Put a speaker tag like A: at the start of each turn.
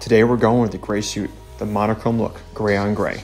A: Today we're going with the gray suit, the monochrome look, gray on gray.